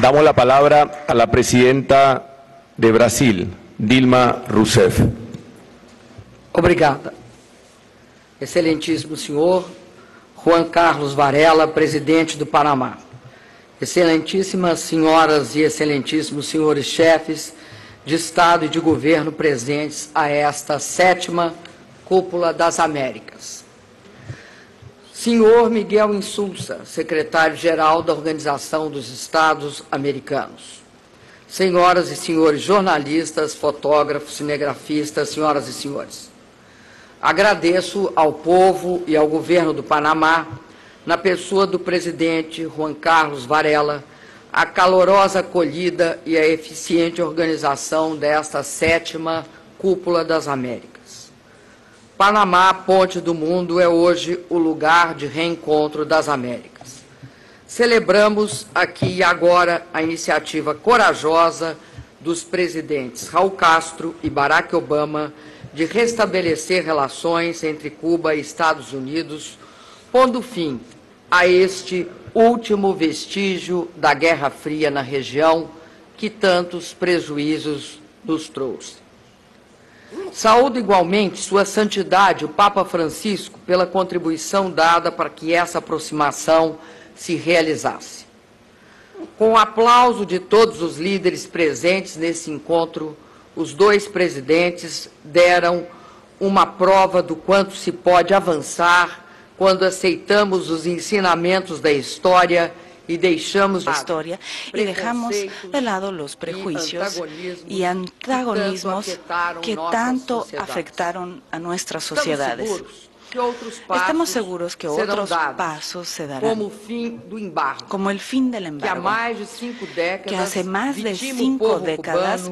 Damos la palabra a la presidenta de Brasil, Dilma Rousseff. Obrigada. Excelentíssimo senhor Juan Carlos Varela, presidente do Panamá. Excelentíssimas senhoras e excelentíssimos senhores chefes de Estado e de governo presentes a esta sétima Cúpula das Américas. Senhor Miguel Insulza, secretário-geral da Organização dos Estados Americanos. Senhoras e senhores jornalistas, fotógrafos, cinegrafistas, senhoras e senhores. Agradeço ao povo e ao governo do Panamá, na pessoa do presidente Juan Carlos Varela, a calorosa acolhida e a eficiente organização desta sétima Cúpula das Américas. Panamá, ponte do mundo, é hoje o lugar de reencontro das Américas. Celebramos aqui e agora a iniciativa corajosa dos presidentes Raul Castro e Barack Obama de restabelecer relações entre Cuba e Estados Unidos, pondo fim a este último vestígio da Guerra Fria na região que tantos prejuízos nos trouxe. Saúdo igualmente Sua Santidade, o Papa Francisco, pela contribuição dada para que essa aproximação se realizasse. Com o aplauso de todos os líderes presentes nesse encontro, os dois presidentes deram uma prova do quanto se pode avançar quando aceitamos os ensinamentos da história y dejamos la historia y dejamos de lado los prejuicios y antagonismos que tanto afectaron a nuestras sociedades. Estamos seguros que otros pasos se darán, como el fin del embargo, que hace más de cinco décadas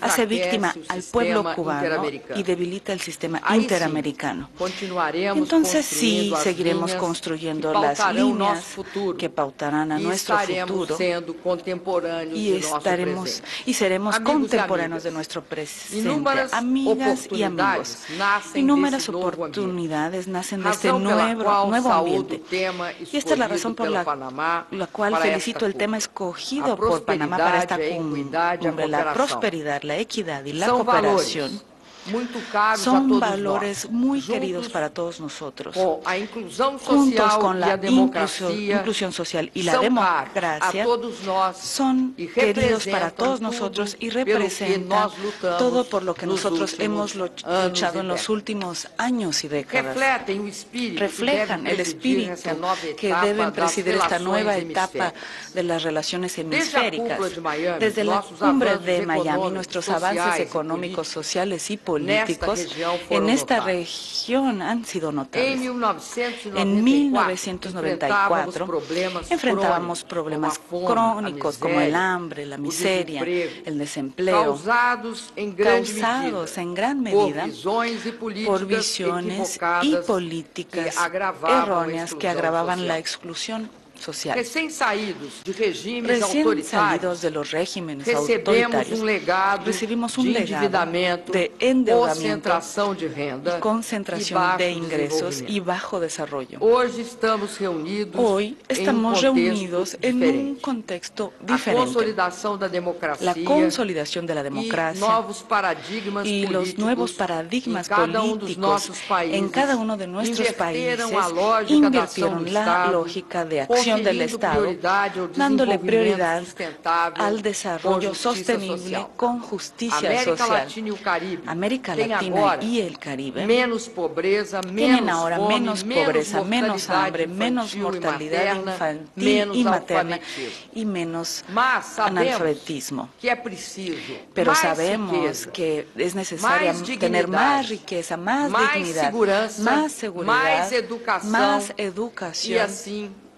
hace víctima al pueblo cubano y debilita el sistema interamericano. Entonces sí seguiremos construyendo las líneas que pautarán a nuestro futuro y estaremos y seremos contemporáneos de nuestro presente, amigas y amigos. Inúmeras oportunidades nacen de este nuevo, nuevo ambiente. Y esta es la razón por la, la cual felicito el tema escogido por Panamá para esta cumbre, la prosperidad la equidad y la cooperación son valores muy queridos para todos nosotros. Juntos con la inclusión, social y la democracia, son queridos para todos nosotros y representan todo por lo que nosotros hemos luchado en los últimos años y décadas. Reflejan el espíritu que deben presidir esta nueva etapa de las relaciones hemisféricas. Desde la cumbre de Miami, nuestros avances económicos, sociales y políticos políticos en esta región han sido notables. En 1994 enfrentábamos problemas crónicos como el hambre, la miseria, el desempleo, causados en gran medida por visiones y políticas erróneas que agravaban la exclusión social. Recién salidos de regímenes Recién salidos de los regímenes autoritarios, un legado recibimos un de legado de endeudamiento, concentração de renda, concentración y de ingresos y bajo desarrollo. Hoje estamos reunidos Hoy em um estamos contexto reunidos en un diferente. contexto diferente. consolidação da democracia La consolidación de la e democracia novos paradigmas y los nuevos paradigmas em cada um políticos en cada uno de nuestros países invirtieron la lógica de acción del conferindo Estado, dándole prioridad al desarrollo sostenible con justicia América social. Latina e América Latina y el Caribe menos pobreza, tienen ahora menos pobreza, menos hambre, menos e mortalidad infantil y materna y menos analfabetismo. Pero sabemos que es necesario tener más riqueza, más, dignidad, más seguridad, más e educación. que construiremos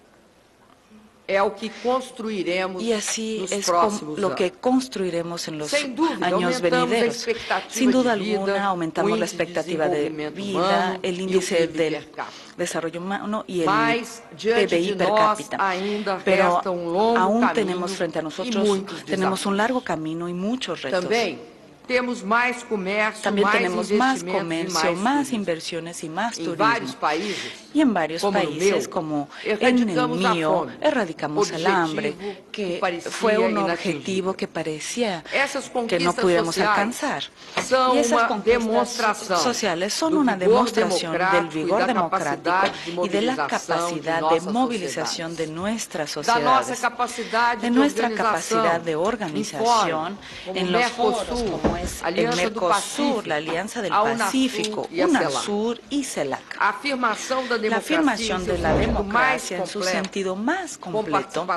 Y así es lo que construiremos en los duda, años venideros. expectativa Sin duda de vida, alguna, o aumentamos la índice de expectativa de vida, humano el y índice del desarrollo humano y el PBI per nós, cápita. Pero um aún caminho tenemos frente a e nosotros, tenemos un largo camino y muchos retos. Também También tenemos más comercio, más inversiones y más turismo. Y en varios países, como en el mío, erradicamos el hambre, que fue un objetivo que parecía que no pudiéramos alcanzar. Y esas conquistas sociales son una demostración del vigor democrático y de la capacidad de movilización de nuestras sociedades, de nuestra capacidad de organización en los foros como es el Mercosur, la Alianza del Pacífico, UNASUR y CELAC. La afirmación de la democracia en su sentido más completo,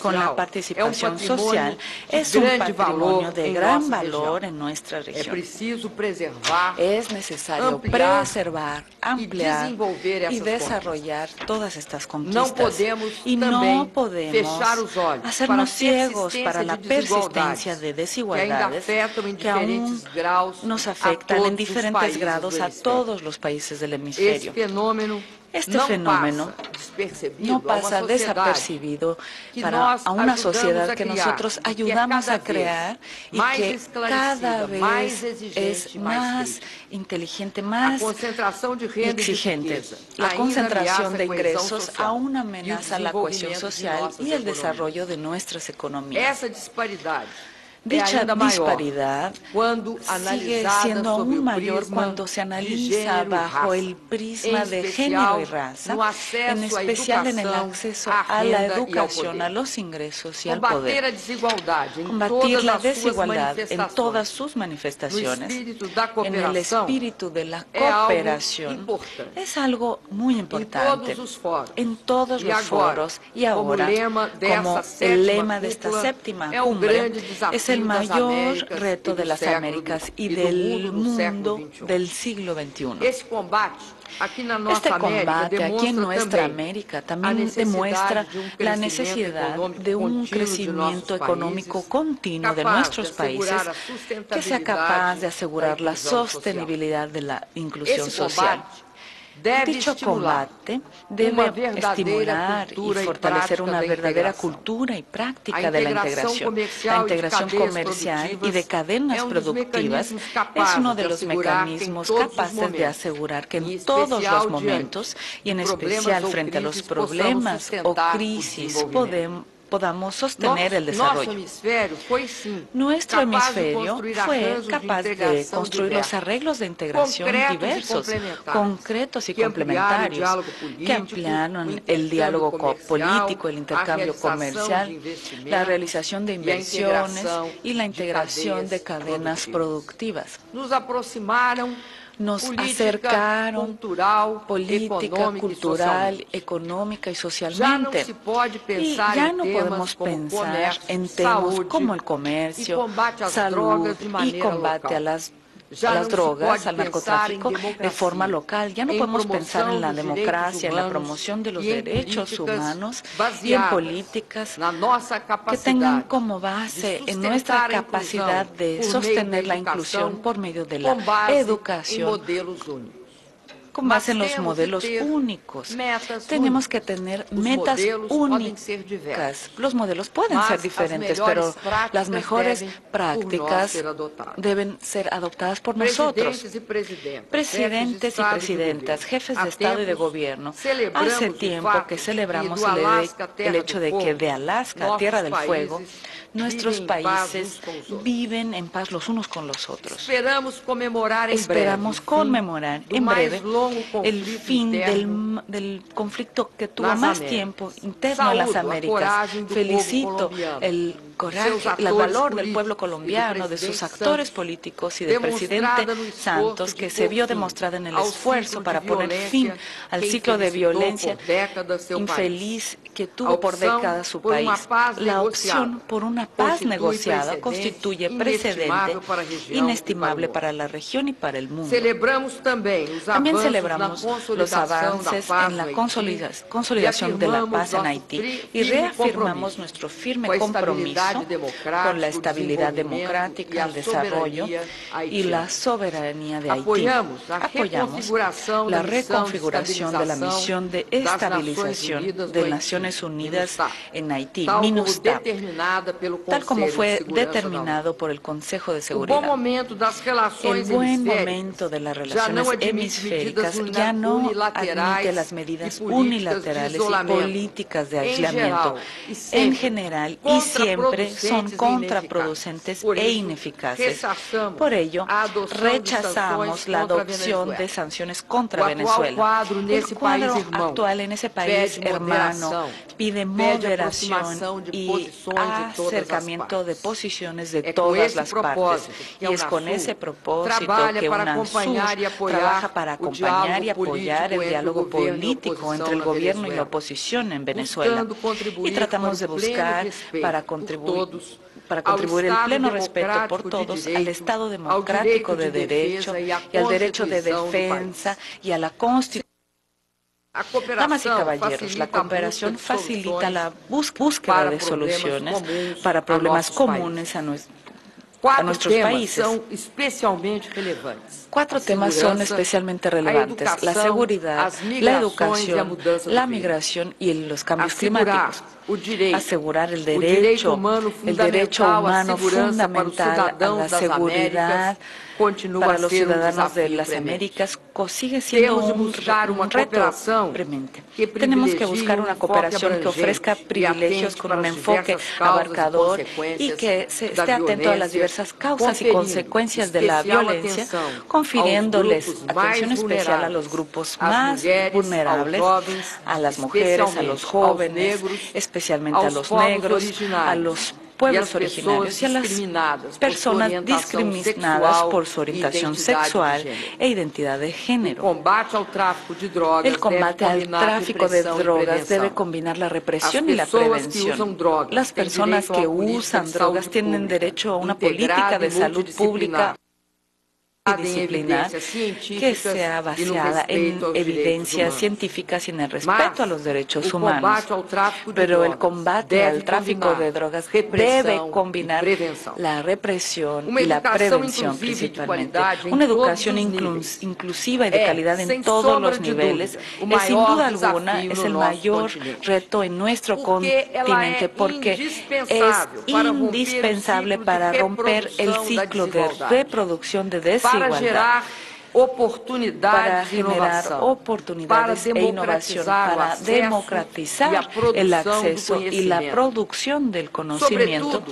con la participación social, es un patrimonio de gran valor en nuestra región. Es necesario preservar, ampliar y desarrollar todas estas conquistas. Y no podemos hacernos ciegos para la persistencia de desigualdades que aún nos afectan en diferentes grados a todos los países del hemisferio. Este fenómeno no pasa desapercibido para a una sociedad que nosotros ayudamos a crear y que cada vez es más inteligente, más exigente. La concentración de ingresos aún amenaza la cohesión social y el desarrollo de nuestras economías. Dicha disparidad sigue siendo aún mayor cuando se analiza bajo el prisma de género y raza, en especial en el acceso a la educación, a los ingresos y al poder. Combatir la desigualdad en todas sus manifestaciones, en el espíritu de la cooperación, es algo muy importante en todos los foros y ahora como el lema de esta séptima cumbre es el mayor reto de las Américas y del mundo del siglo XXI. Este combate aquí en nuestra América también demuestra la necesidad de un crecimiento económico continuo de nuestros países que sea capaz de asegurar la sostenibilidad de la inclusión social. Dicho combate debe estimular y fortalecer una verdadera cultura y práctica de la integración. La integración comercial y de cadenas productivas es uno de los mecanismos capaces de asegurar que en todos los momentos, y en especial frente a los problemas o crisis, podemos podamos sostener el desarrollo. Nuestro hemisferio fue capaz de construir los arreglos de integración diversos, concretos y complementarios, que ampliaron el diálogo político, el intercambio comercial, la realización de inversiones y la integración de cadenas productivas nos acercaron política, cultural, económica y socialmente. Y ya no podemos pensar en temas como el comercio, salud y combate a las las drogas, al narcotráfico de forma local. Ya no podemos pensar en la democracia, en la promoción de los derechos humanos y en políticas que tengan como base en nuestra capacidad de sostener la inclusión por medio de la educación con base en los modelos únicos. Tenemos que tener metas únicas. Los modelos pueden ser diferentes, pero las mejores prácticas deben ser adoptadas por nosotros. Presidentes y presidentas, jefes de Estado y de Gobierno, hace tiempo que celebramos el, hecho de que de Alaska, Tierra del Fuego, nuestros países viven en paz los unos con los otros. Esperamos conmemorar en breve. El fin del, conflicto que tuvo más tiempo interno en las Américas. Felicito el coraje, el valor del pueblo colombiano, de sus actores políticos y del presidente Santos, que se vio demostrado en el esfuerzo para poner fin al ciclo de violencia infeliz que tuvo por décadas su país. La opción por una paz negociada constituye precedente inestimable para la región y para el mundo. También celebramos los avances en la consolidación de la paz en Haití y reafirmamos nuestro firme compromiso con la estabilidad democrática, el desarrollo y la soberanía de Haití. Apoyamos la reconfiguración de la misión de estabilización de Naciones Unidas en Haití, MINUSTAH, tal como fue determinado por el Consejo de Seguridad. El buen momento de las relaciones hemisféricas ya no admite las medidas unilaterales y políticas de aislamiento. en general y siempre son contraproducentes e ineficaces. Por ello, rechazamos la adopción de sanciones contra Venezuela. El cuadro actual en ese país hermano pide moderación y acercamiento de posiciones de todas las partes. Y es con ese propósito que UNASUR trabaja para acompañar y apoyar el diálogo político entre el gobierno y la oposición en Venezuela. Y tratamos de buscar para contribuir para contribuir el pleno respeto por todos al Estado democrático de derecho y al derecho de defensa y a la Constitución. Damas y caballeros, la cooperación facilita la búsqueda de soluciones para problemas comunes a nuestro a nuestros países. Cuatro temas son especialmente relevantes, la seguridad, la educación, la migración y los cambios climáticos. Asegurar el derecho, el derecho humano fundamental a la seguridad para los ciudadanos de las Américas sigue siendo un, reto premente. Tenemos que buscar una cooperación que ofrezca privilegios con un enfoque abarcador y que se esté atento a las diversas causas y consecuencias de la violencia, confiriéndoles atención especial a los grupos más vulnerables, a las mujeres, a los jóvenes, especialmente a los negros, a los pueblos originarios y a las personas discriminadas por su orientación sexual e identidad de género. El combate al tráfico de drogas debe combinar la represión y la prevención. Las personas que usan drogas tienen derecho a una política de salud pública disciplinar que sea basada en evidencias científicas y en el respeto a los derechos humanos. Pero el combate al tráfico de drogas debe combinar la represión y la prevención principalmente. Una educación inclusiva y de calidad en todos los niveles es sin duda alguna es el mayor reto en nuestro continente porque es indispensable para romper el ciclo de reproducción de desigualdad para generar oportunidades oportunidades e innovación, para democratizar el acceso y la producción del conocimiento.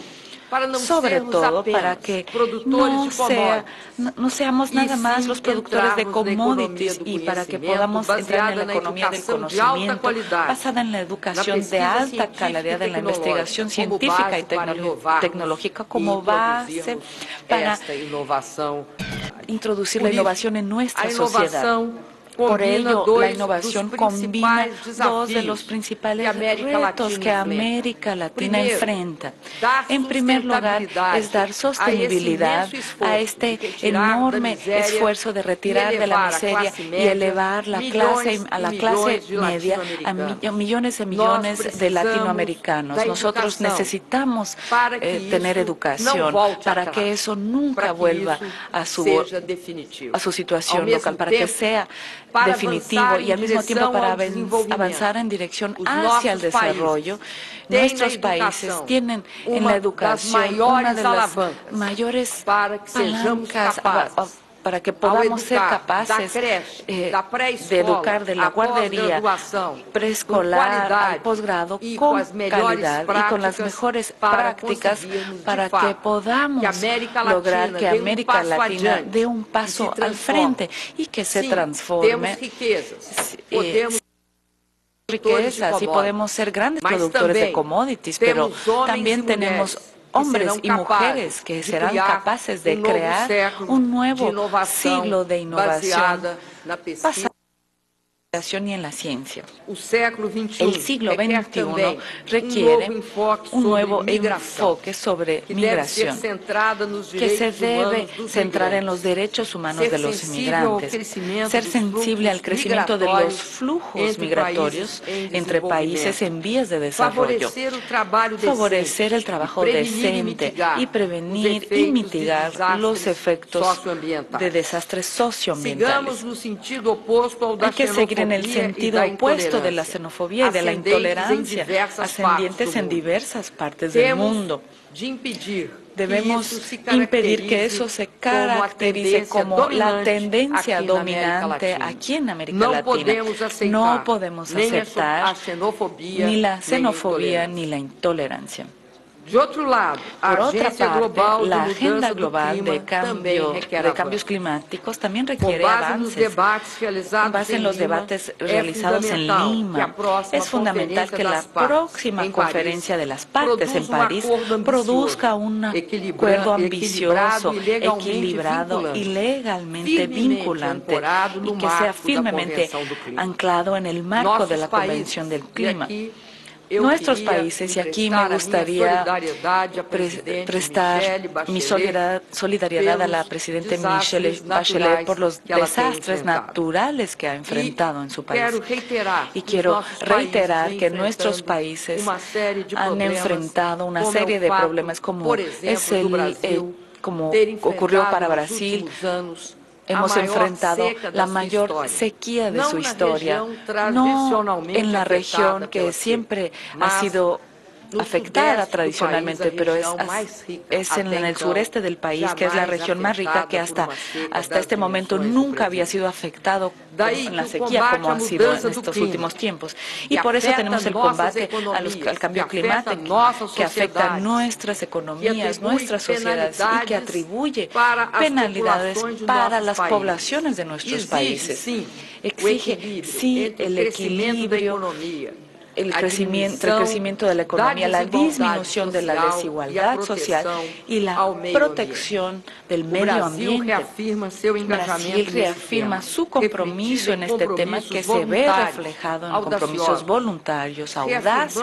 sobre todo para que no, sea, no, seamos nada más los productores de commodities y para que podamos entrar en la economía del conocimiento basada en la educación de alta calidad, en la investigación científica y tecnológica como base para introducir la innovación en nuestra sociedad. Por ello, la innovación combina dos de los principales retos que América Latina enfrenta. En primer lugar, es dar sostenibilidad a este enorme esfuerzo de retirar de la miseria y elevar la clase, a la clase media a millones de millones de latinoamericanos. Nosotros necesitamos eh, tener educación para que eso nunca vuelva a su, a su situación local, para que sea definitivo y al mismo tiempo para avanzar en dirección hacia el desarrollo, nuestros países tienen en la educación una de las mayores palancas para que podamos ser capaces eh, de educar de la guardería preescolar al posgrado con calidad y con las mejores prácticas para que podamos lograr que América Latina dé un paso al frente y que se transforme. eh, riquezas y podemos ser grandes productores de commodities, pero también tenemos hombres y mujeres que serán capaces de crear un nuevo siglo de innovación y en la ciencia. El siglo XXI requiere un nuevo enfoque sobre migración que se debe centrar en los derechos humanos de los inmigrantes, ser sensible al crecimiento de los flujos migratorios entre países en vías de desarrollo, favorecer el trabajo decente y prevenir y mitigar los efectos de desastres socioambientales. Hay que seguir en el sentido opuesto de la xenofobia y de la intolerancia, ascendientes en diversas partes del mundo. Debemos impedir que eso se caracterice como la tendencia dominante aquí en América Latina. No podemos aceptar ni la xenofobia ni la intolerancia. Por otra parte, la agenda global de, cambio, de cambios climáticos también requiere avances. Con base en los debates realizados en Lima, es fundamental que la próxima conferencia de las partes en París produzca un acuerdo ambicioso, equilibrado y legalmente vinculante y que sea firmemente anclado en el marco de la Convención del Clima nuestros países, y aquí me gustaría prestar mi solidaridad, a la Presidenta Michelle Bachelet por los desastres naturales que ha enfrentado en su país. Y quiero reiterar que nuestros países han enfrentado una serie de problemas como es el, eh, como ocurrió para Brasil, hemos enfrentado la mayor sequía de su historia, no en la región que siempre ha sido afectada tradicionalmente, pero es, es en el sureste del país, que es la región más rica, que hasta, hasta este momento nunca había sido afectado en la sequía como ha sido en estos últimos tiempos. Y por eso tenemos el combate al cambio climático, que afecta nuestras economías, nuestras sociedades y que atribuye penalidades para las poblaciones de nuestros países. Exige, sí, el equilibrio el crecimiento, el crecimiento de la economía, la disminución de la desigualdad social y la protección del medio ambiente. Brasil reafirma su compromiso en este tema que se ve reflejado en compromisos voluntarios, audaces.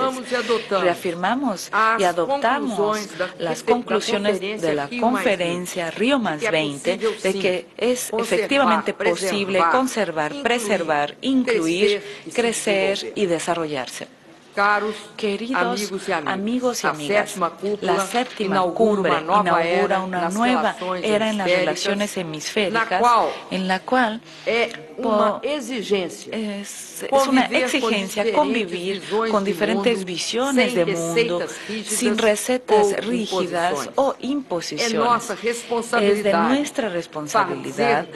Reafirmamos y adoptamos las conclusiones de la conferencia Río más 20 de que es efectivamente posible conservar, preservar, incluir, crecer y desarrollarse. Queridos amigos y amigas, la séptima cumbre inaugura una nueva era en las relaciones hemisféricas, en la cual es, una exigencia convivir con diferentes visiones de mundo, sin recetas rígidas o imposiciones. Es de nuestra responsabilidad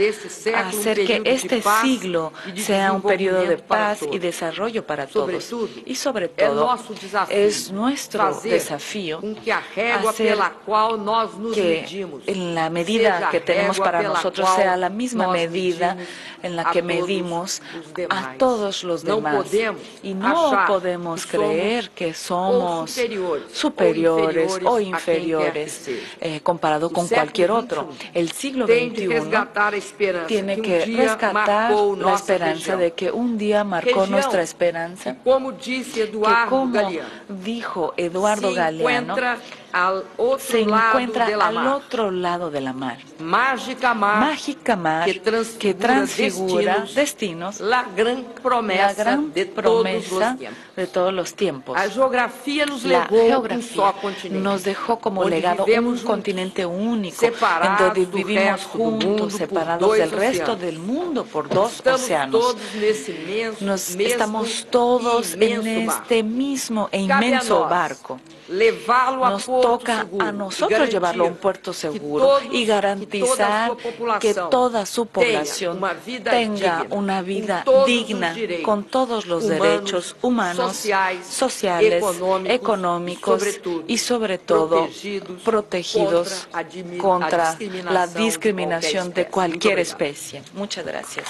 hacer que este siglo sea un periodo de paz y desarrollo para todos. Y sobre todo, es nuestro desafío hacer que en la medida que tenemos para nosotros sea la misma medida en la que medimos a todos los demás. Y no podemos creer que somos superiores o inferiores eh, comparado con cualquier otro. El siglo XXI tiene que rescatar la esperanza de que un día marcó nuestra esperanza, que como dijo Eduardo Galeano, se encuentra al otro lado de la mar. Mágica mar, que, transfigura destinos, la gran promesa, de, todos los tiempos. La geografía nos, dejó como legado un continente único, en donde vivimos juntos, separados del resto del mundo por dos océanos. Nos, estamos todos en este mismo e inmenso barco. Nos toca a nosotros llevarlo a un puerto seguro y garantizar que toda su población tenga una vida digna con todos los derechos humanos, sociales, económicos y sobre todo protegidos contra la discriminación de cualquier especie. Muchas gracias.